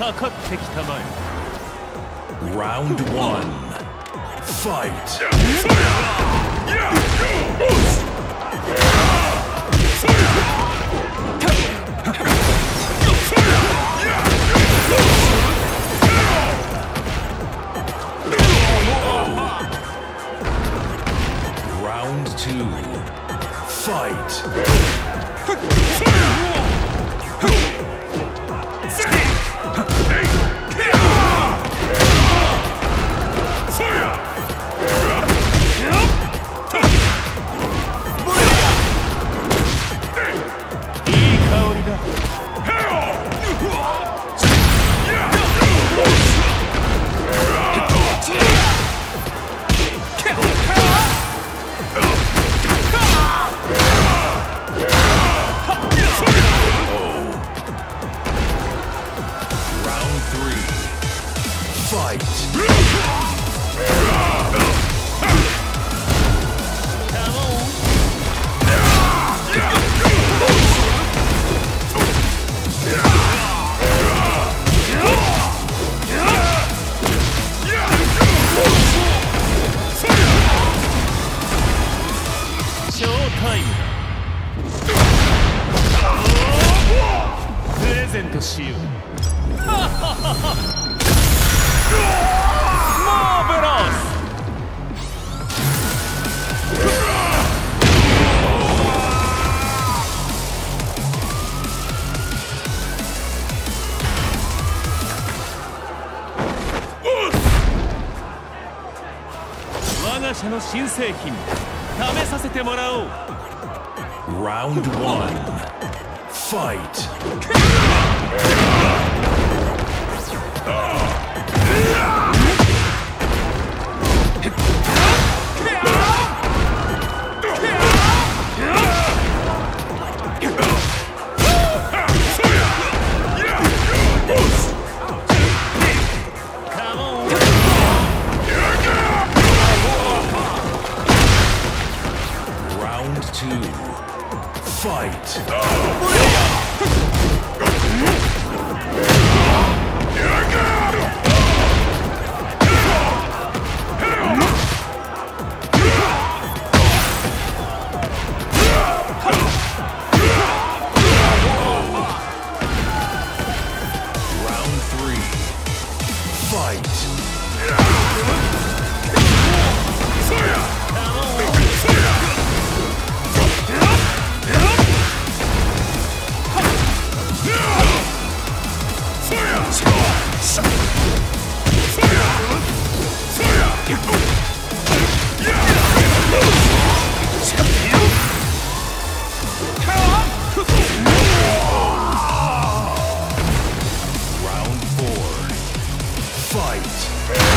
かかってきたまえ Round one. Fight. Round two. Fight. プレゼントしよう。社の新製品試させてもらおう Round. Fight. Fight. Fight. Fight.